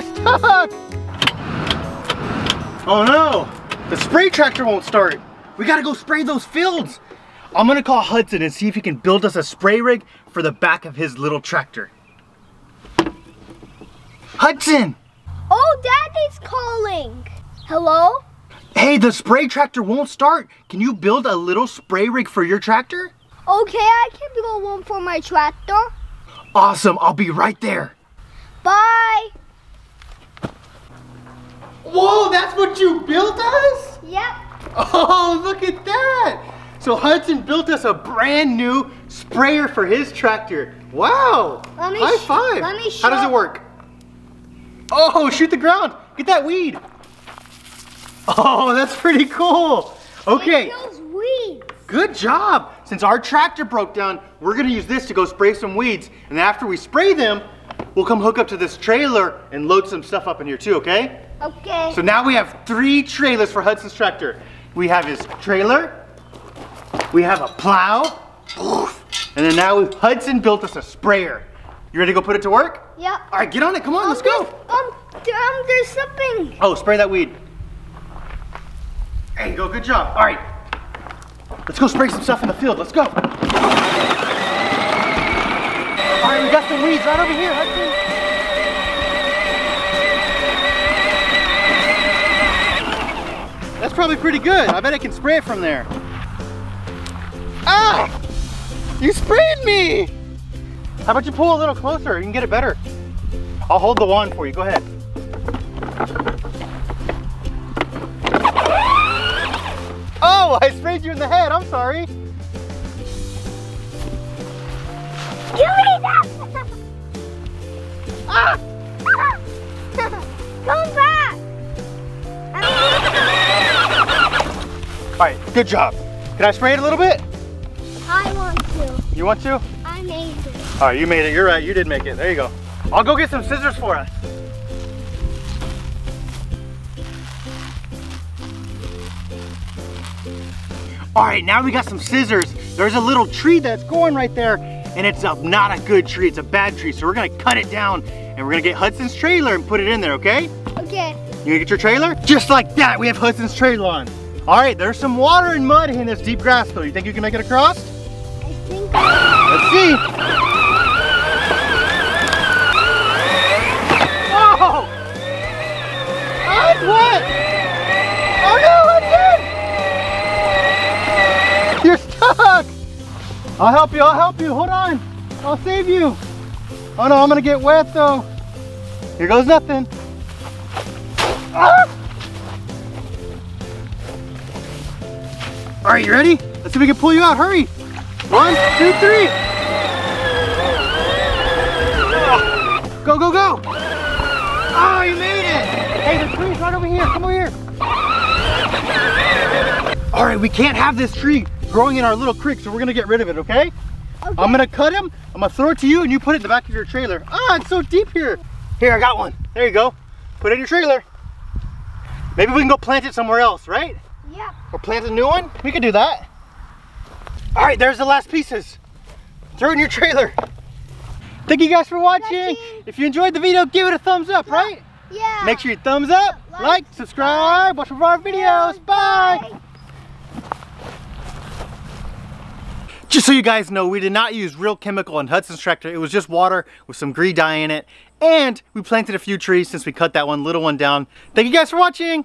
stuck! Oh no! The spray tractor won't start. We gotta go spray those fields. I'm gonna call Hudson and see if he can build us a spray rig for the back of his little tractor. Hudson! Oh, Daddy's calling. Hello? Hey, the spray tractor won't start. Can you build a little spray rig for your tractor? Okay, I can build one for my tractor. Awesome, I'll be right there. Bye. Whoa, that's what you built us? Yep. Oh, look at that. So Hudson built us a brand new sprayer for his tractor. Wow. Let me High five. let me How does it work? Oh, shoot the ground. Get that weed. Oh, that's pretty cool. Okay. It kills weeds. Good job. Since our tractor broke down, we're gonna use this to go spray some weeds. And after we spray them, we'll come hook up to this trailer and load some stuff up in here too, okay? Okay. So now we have three trailers for Hudson's tractor. We have his trailer, we have a plow, and then now Hudson built us a sprayer. You ready to go put it to work? yep. All right, get on it, come on, let's go. Um, there- um, there's something. Oh, spray that weed. There you go, good job. All right, let's go spray some stuff in the field, let's go. All right, we got some weeds right over here, Hudson. That's probably pretty good. I bet I can spray it from there. Ah! You sprayed me! How about you pull a little closer? You can get it better. I'll hold the wand for you. Go ahead. Oh, I sprayed you in the head. I'm sorry. All right, good job. Can I spray it a little bit? I want to. You want to? I made it. All right, you made it. You're right. You did make it. There you go. I'll go get some scissors for us. All right, now we got some scissors. There's a little tree that's going right there, and it's a, not a good tree. It's a bad tree. So we're gonna cut it down, and we're gonna get Hudson's trailer and put it in there, okay? Okay. You gonna get your trailer? Just like that, we have Hudson's trailer on. All right, there's some water and mud in this deep grass though. You think you can make it across? I think. Let's see. Oh! Oh, it's wet! Oh no, Hudson! You're stuck! I'll help you, I'll help you, hold on. I'll save you. Oh no, I'm gonna get wet though. Here goes nothing. Ah! All right, you ready? Let's see if we can pull you out, hurry. One, two, three. Go, go, go. Oh, you made it. Hey, the tree's right over here. Come over here. All right, we can't have this tree growing in our little creek, so we're gonna get rid of it, okay? Okay. I'm gonna cut him, I'm gonna throw it to you, and you put it in the back of your trailer. Ah, it's so deep here. Here, I got one. There you go. Put it in your trailer. Maybe we can go plant it somewhere else, right? Yep. Or plant a new one? We could do that. All right, there's the last pieces. Throw it in your trailer. Thank you guys for watching. If you enjoyed the video, give it a thumbs up, right? Yeah. Make sure you thumbs up, Like, like, subscribe, watch more of our videos. Bye. Just so you guys know, we did not use real chemical in Hudson's tractor. It was just water with some green dye in it. And we planted a few trees since we cut that one little one down. Thank you guys for watching.